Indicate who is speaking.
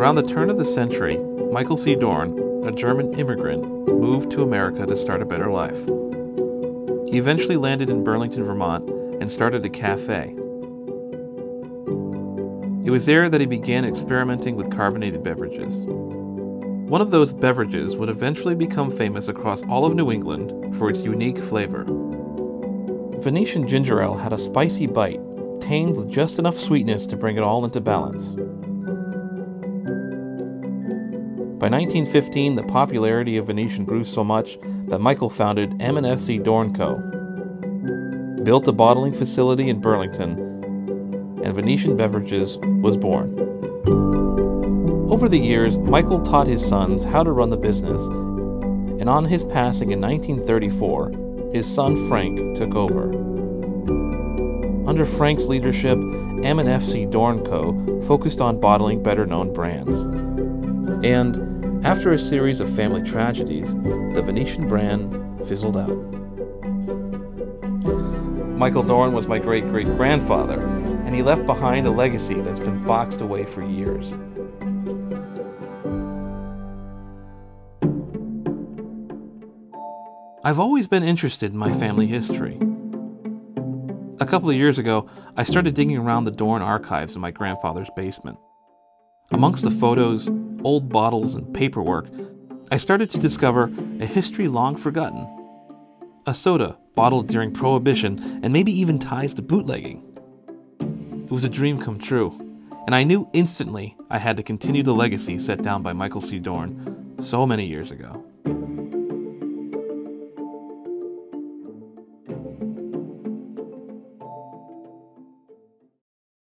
Speaker 1: Around the turn of the century, Michael C. Dorn, a German immigrant, moved to America to start a better life. He eventually landed in Burlington, Vermont, and started a cafe. It was there that he began experimenting with carbonated beverages. One of those beverages would eventually become famous across all of New England for its unique flavor. Venetian ginger ale had a spicy bite, tamed with just enough sweetness to bring it all into balance. By 1915, the popularity of Venetian grew so much that Michael founded M&FC Dorn Co., built a bottling facility in Burlington, and Venetian Beverages was born. Over the years, Michael taught his sons how to run the business, and on his passing in 1934, his son Frank took over. Under Frank's leadership, M&FC Dorn Co. focused on bottling better-known brands. And after a series of family tragedies, the Venetian brand fizzled out. Michael Dorn was my great great grandfather, and he left behind a legacy that's been boxed away for years. I've always been interested in my family history. A couple of years ago, I started digging around the Dorn archives in my grandfather's basement. Amongst the photos, old bottles, and paperwork, I started to discover a history long forgotten. A soda bottled during Prohibition and maybe even ties to bootlegging. It was a dream come true, and I knew instantly I had to continue the legacy set down by Michael C. Dorn so many years ago.